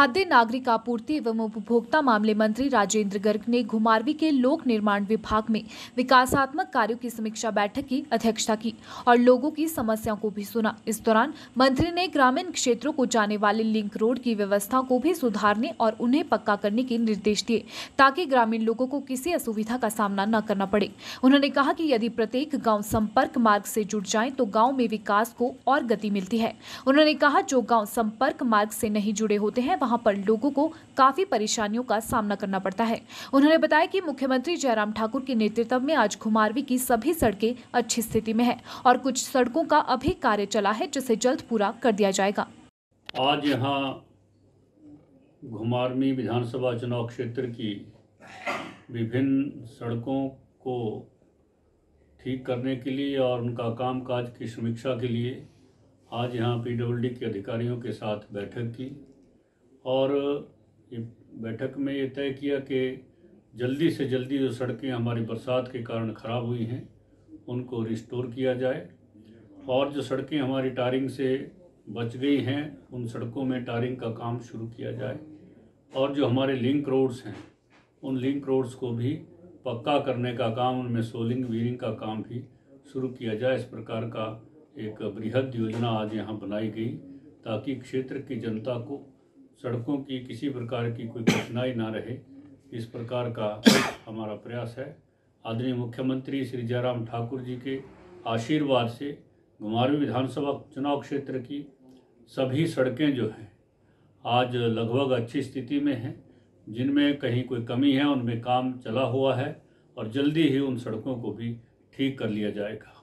खाद्य नागरिक आपूर्ति एवं उपभोक्ता मामले मंत्री राजेंद्र गर्ग ने घुमारवी के लोक निर्माण विभाग में विकासात्मक कार्यों की समीक्षा बैठक की अध्यक्षता की और लोगों की समस्याओं को भी सुना। इस दौरान मंत्री ने ग्रामीण क्षेत्रों को जाने वाले लिंक रोड की व्यवस्था को भी सुधारने और उन्हें पक्का करने के निर्देश दिए, ताकि ग्रामीण लोगों को किसी असुविधा का सामना न करना पड़े। उन्होंने कहा कि यदि प्रत्येक गाँव संपर्क मार्ग से जुड़ जाए तो गाँव में विकास को और गति मिलती है। उन्होंने कहा, जो गाँव संपर्क मार्ग से नहीं जुड़े होते हैं, वहाँ पर लोगों को काफ़ी परेशानियों का सामना करना पड़ता है। उन्होंने बताया कि मुख्यमंत्री जयराम ठाकुर के नेतृत्व में आज घुमारवी की सभी सड़कें अच्छी स्थिति में है और कुछ सड़कों का अभी कार्य चला है, जिसे जल्द पूरा कर दिया जाएगा। आज यहाँ घुमारवी विधानसभा चुनाव क्षेत्र की विभिन्न सड़कों को ठीक करने के लिए और उनका कामकाज की समीक्षा के लिए आज यहाँ पीडब्ल्यूडी के अधिकारियों के साथ बैठक की। और बैठक में ये तय किया कि जल्दी से जल्दी जो सड़कें हमारी बरसात के कारण ख़राब हुई हैं, उनको रिस्टोर किया जाए। और जो सड़कें हमारी टारिंग से बच गई हैं, उन सड़कों में टारिंग का काम शुरू किया जाए। और जो हमारे लिंक रोड्स हैं, उन लिंक रोड्स को भी पक्का करने का काम, उनमें सोलिंग, वीरिंग का काम भी शुरू किया जाए। इस प्रकार का एक बृहद योजना आज यहाँ बनाई गई, ताकि क्षेत्र की जनता को सड़कों की किसी प्रकार की कोई कठिनाई ना रहे, इस प्रकार का हमारा प्रयास है। आदरणीय मुख्यमंत्री श्री जयराम ठाकुर जी के आशीर्वाद से घुमारवी विधानसभा चुनाव क्षेत्र की सभी सड़कें जो हैं, आज लगभग अच्छी स्थिति में हैं। जिनमें कहीं कोई कमी है, उनमें काम चला हुआ है और जल्दी ही उन सड़कों को भी ठीक कर लिया जाएगा।